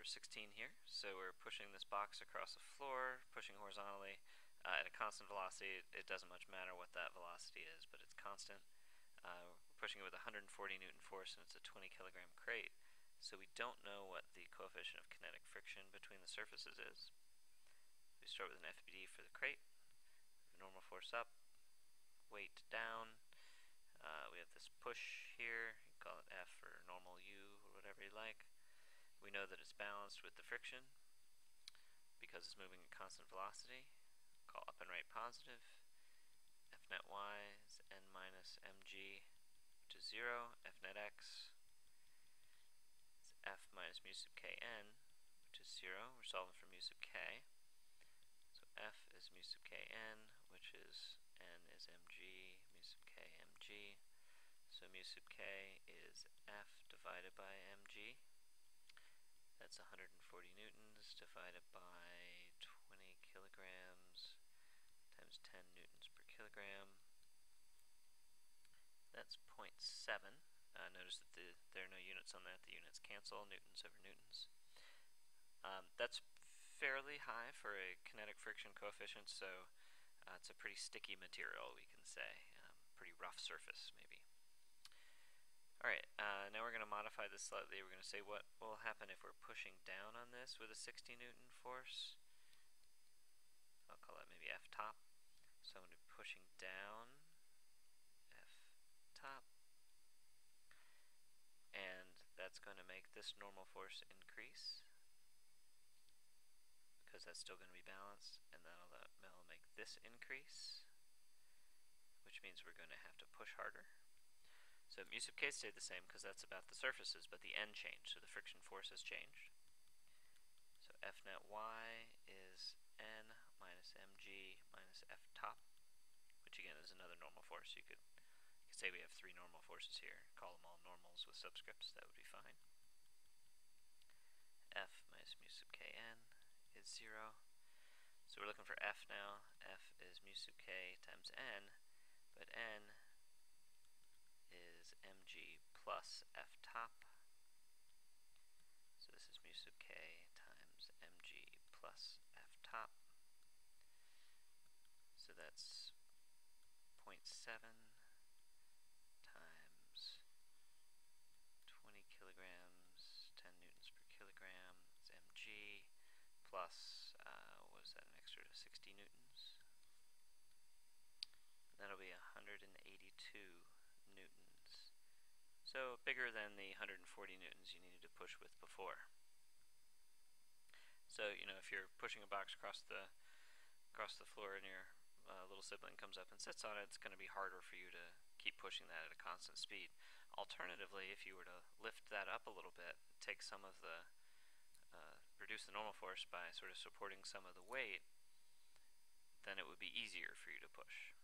number 16 here. So we're pushing this box across the floor, pushing horizontally uh, at a constant velocity. It doesn't much matter what that velocity is, but it's constant. Uh, we're pushing it with 140 newton force and it's a 20 kilogram crate. So we don't know what the coefficient of kinetic friction between the surfaces is. We start with an FBD for the crate, normal force up, weight down, uh, we have this push here, you call it F or normal U or whatever you like. We know that it's balanced with the friction because it's moving at constant velocity. Call up and right positive. F net y is n minus mg, which is 0. F net x is f minus mu sub kn, which is 0. We're solving for mu sub k. So f is mu sub kn, which is n is mg, mu sub k mg. So mu sub k is f divided by mg. That's 140 newtons divided by 20 kilograms times 10 newtons per kilogram. That's 0.7. Uh, notice that the, there are no units on that. The units cancel, newtons over newtons. Um, that's fairly high for a kinetic friction coefficient, so uh, it's a pretty sticky material, we can say. Um, pretty rough surface, maybe. Alright, uh, now we're going to modify this slightly. We're going to say what will happen if we're pushing down on this with a 60 newton force. I'll call that maybe F top. So I'm going to be pushing down, F top, and that's going to make this normal force increase because that's still going to be balanced, and that'll, that'll make this increase, which means we're going to have to push harder. So mu sub k stayed the same because that's about the surfaces, but the n changed, so the friction force has changed. So F net y is n minus mg minus F top, which again is another normal force. You could, you could say we have three normal forces here, call them all normals with subscripts, that would be fine. F minus mu sub kn is 0. So we're looking for f now. f is mu sub k times n, but n is mg plus f top. So this is mu sub k times mg plus f top. So that's 0.7 times 20 kilograms, 10 newtons per kilogram, is mg plus, uh, what was that, an extra 60 newtons? That'll be 182 newtons. So bigger than the 140 newtons you needed to push with before. So, you know, if you're pushing a box across the across the floor and your uh, little sibling comes up and sits on it, it's going to be harder for you to keep pushing that at a constant speed. Alternatively, if you were to lift that up a little bit, take some of the uh, reduce the normal force by sort of supporting some of the weight, then it would be easier for you to push.